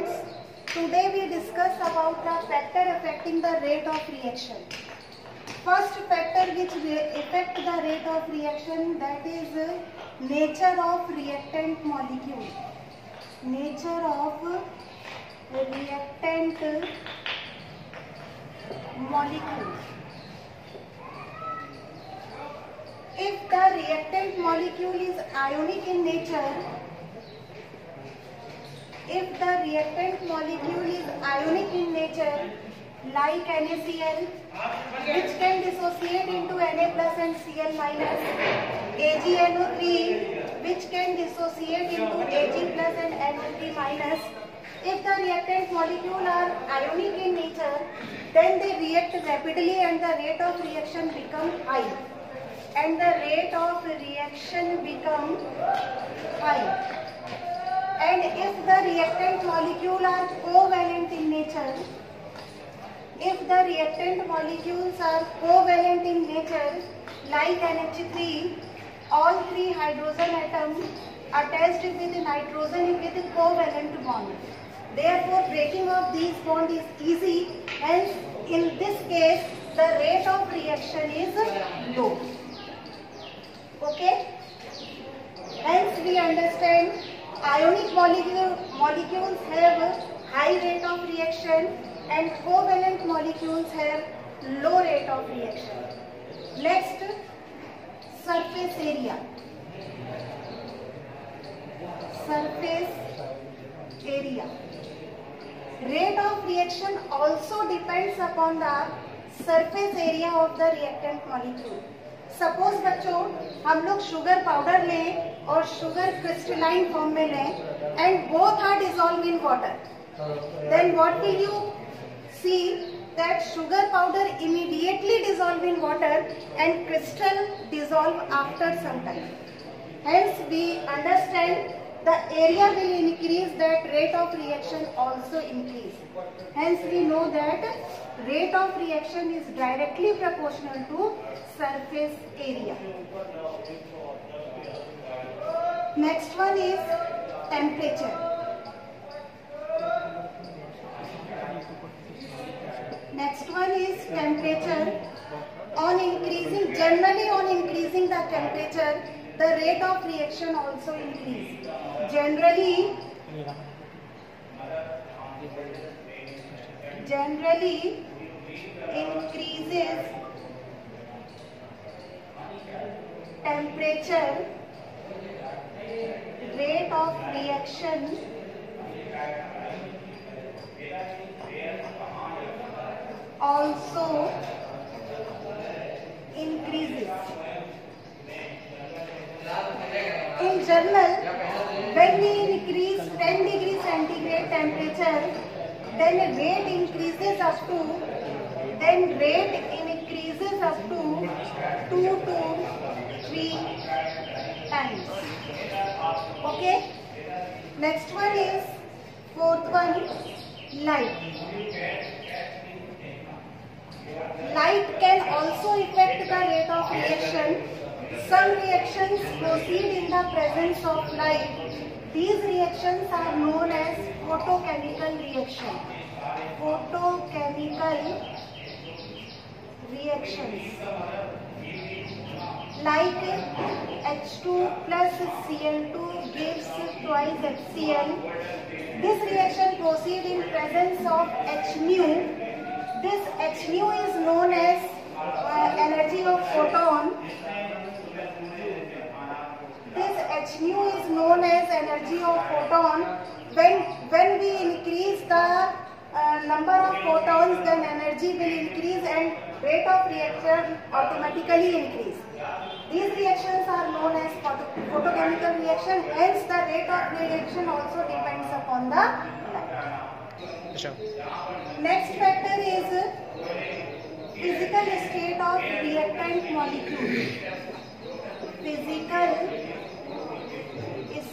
students, today we discuss about the factor affecting the rate of reaction. First factor which affect the rate of reaction that is nature of reactant molecule. Nature of reactant molecule. If the reactant molecule is ionic in nature, if the reactant molecule is ionic in nature, like NaCl, which can dissociate into Na plus and Cl minus, AgNO3, which can dissociate into Ag plus and NO3 minus. If the reactant molecule are ionic in nature, then they react rapidly and the rate of reaction become high. And the rate of reaction become high. And if the reactant molecule are covalent in nature, if the reactant molecules are covalent in nature, like NH3, all three hydrogen atoms attached with nitrogen with covalent bond. Therefore, breaking of these bond is easy. Hence, in this case, the rate of reaction is low. Okay? Hence, we understand ionic molecule, molecules have high rate of reaction and covalent molecules have low rate of reaction. Next, surface area. Surface area. Rate of reaction also depends upon the surface area of the reactant molecule. Suppose बच्चों, हम लोग sugar powder लें और sugar crystalline form में लें and both are dissolve in water then what will you see that sugar powder immediately dissolve in water and crystal dissolve after some time hence understand the area will increase that rate of reaction also increase. Hence we know that rate of reaction is directly proportional to surface area. Next one is temperature. Next one is temperature. On increasing, generally on increasing the temperature, the rate of reaction also increase. Generally, generally increases temperature, rate of reaction also increases. General, when we increase 10 degree centigrade temperature, then rate increases up to, then rate increases up to 2 to 3 times. Okay? Next one is, fourth one, light. Light can also affect the rate of reaction. Some reactions proceed in the presence of light. These reactions are known as photochemical reaction. Photochemical reactions. Like H2 plus Cl2 gives twice HCl. This reaction proceeds in presence of H this h is known as uh, energy of photon. H nu is known as energy of photon. When when we increase the uh, number of photons, then energy will increase and rate of reaction automatically increase. These reactions are known as photo photochemical reaction. Hence, the rate of reaction also depends upon the light. Next factor is physical state of reactant molecule. Physical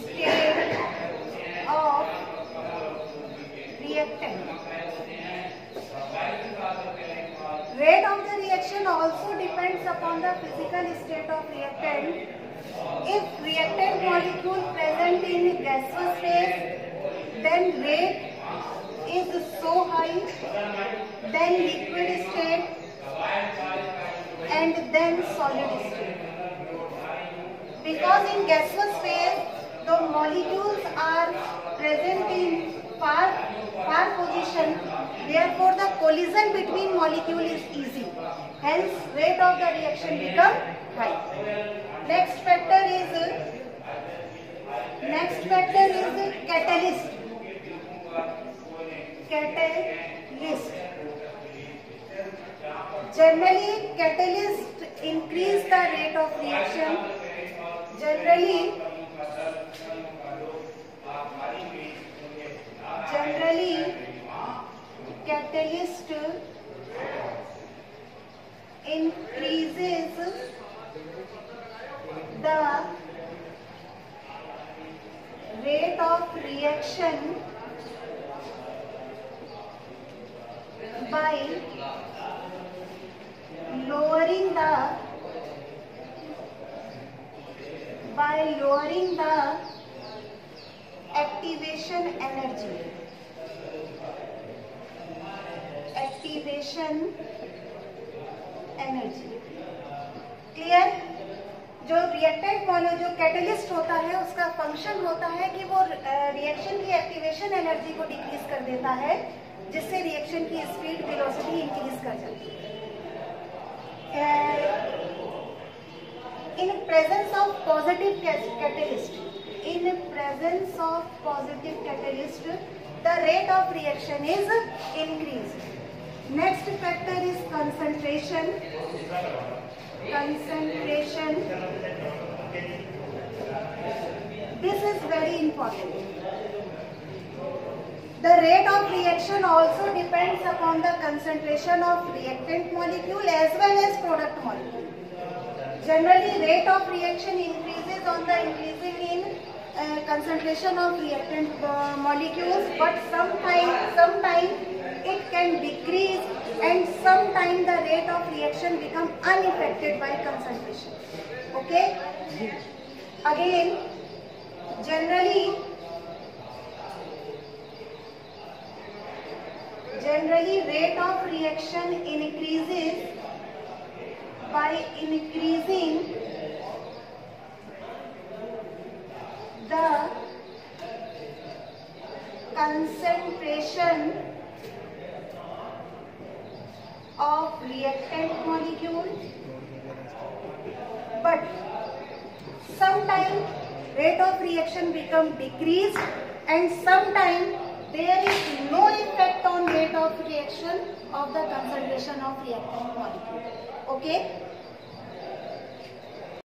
state of reactant. Rate of the reaction also depends upon the physical state of reactant. If reactant molecule present in gaseous phase, then rate is so high, then liquid state, and then solid state. Because in gaseous phase, the molecules are present in far, far position, therefore the collision between molecule is easy. Hence, rate of the reaction become high. Next factor is next factor is catalyst. Catalyst. Generally, catalyst increase the rate of reaction. Generally, catalyst increases the rate of reaction by lowering the by lowering the activation energy activation energy. Clear जो reactant molecule जो catalyst होता है, उसका function होता है कि वो reaction की एक्टिवेशन एनर्जी को डिक्रीज कर देता है, जिससे रिएक्शन की स्पीड वेलोसिटी इंक्रीज कर जाती है। In presence of positive catalyst in presence of positive catalyst the rate of reaction is increase Next factor is concentration. Concentration. This is very important. The rate of reaction also depends upon the concentration of reactant molecule as well as product molecule. Generally rate of reaction increases on the increasing in uh, concentration of reactant uh, molecules but sometimes, sometimes it can decrease and sometimes the rate of reaction become unaffected by concentration. Okay? Again, generally, generally rate of reaction increases by increasing the concentration of reactant molecule but sometime rate of reaction become decreased and sometime there is no effect on rate of reaction of the concentration of reactant molecule. Okay